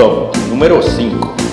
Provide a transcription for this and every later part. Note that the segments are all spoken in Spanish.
Top número 5.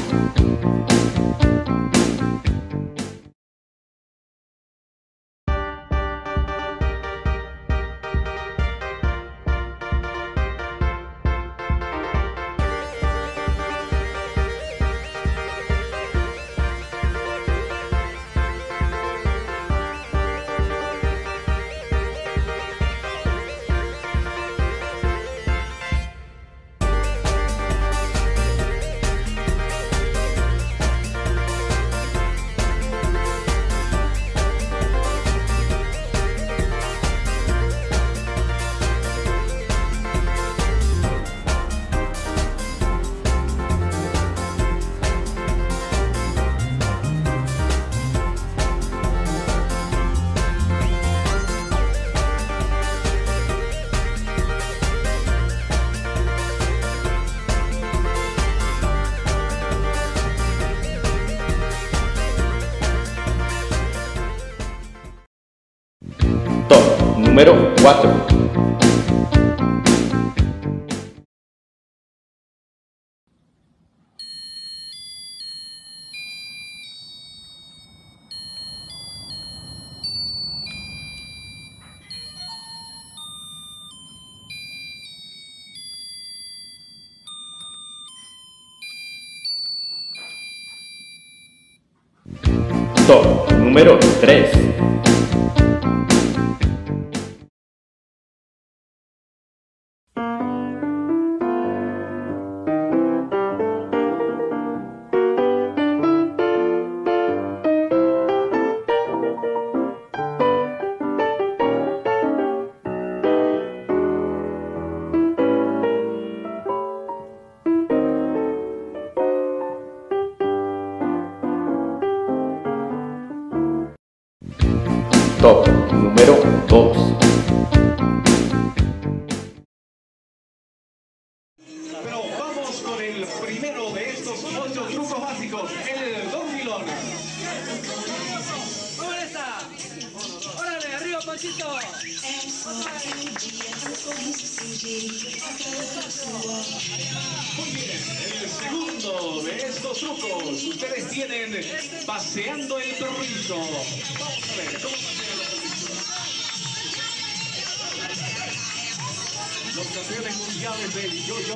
Top número 4. Top número 3. Thank you. Top número 2. Pero vamos con el primero de estos ocho trucos básicos, el dormilón. ¡Vamos esa! ¡Órale, arriba, Panchito! Muy bien, el segundo de estos trucos, ustedes tienen paseando el perrito. Vamos a ver, ¿cómo Los campeones mundiales del yo-yo.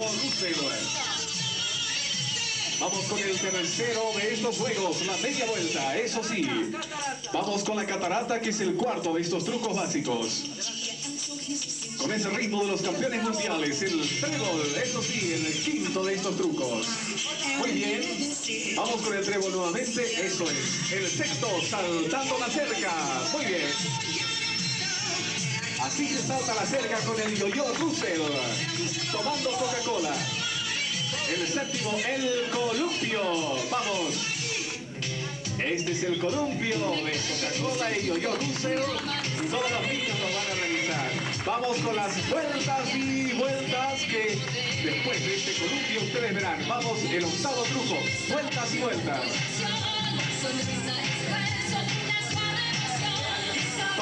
Vamos con el tercero de estos juegos, la media vuelta, eso sí. Vamos con la catarata, que es el cuarto de estos trucos básicos. Con ese ritmo de los campeones mundiales, el trébol, eso sí, el quinto de estos trucos. Muy bien, vamos con el trébol nuevamente, eso es. El sexto, saltando la cerca. Muy bien. Así se salta la cerca con el yo-yo Russell, tomando Coca-Cola. El séptimo, el columpio. Vamos. Este es el columpio de Coca-Cola y Yo-Yo Russell. Todos los niños lo van a realizar. Vamos con las vueltas y vueltas que después de este columpio ustedes verán. Vamos, el octavo truco. Vueltas y vueltas.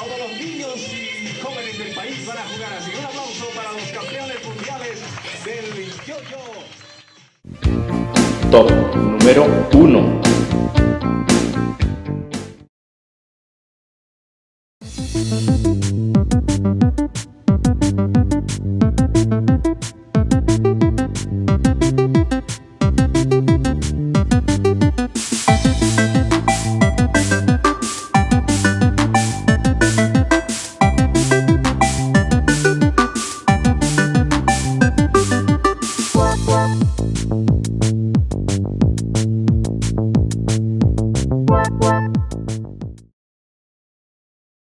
Todos los niños y jóvenes del país van a jugar así. Un aplauso para los campeones mundiales del yo-yo. Top número 1.